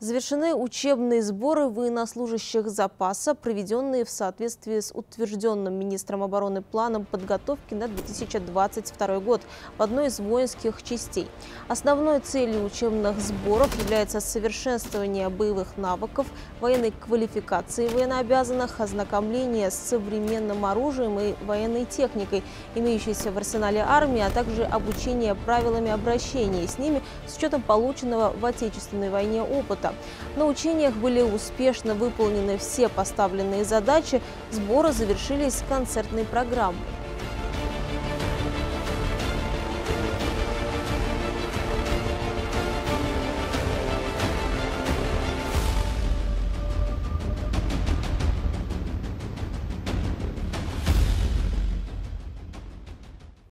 Завершены учебные сборы военнослужащих запаса, проведенные в соответствии с утвержденным министром обороны планом подготовки на 2022 год в одной из воинских частей. Основной целью учебных сборов является совершенствование боевых навыков, военной квалификации военнообязанных, ознакомление с современным оружием и военной техникой, имеющейся в арсенале армии, а также обучение правилами обращения с ними с учетом полученного в Отечественной войне опыта. На учениях были успешно выполнены все поставленные задачи, сборы завершились концертной программой.